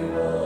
you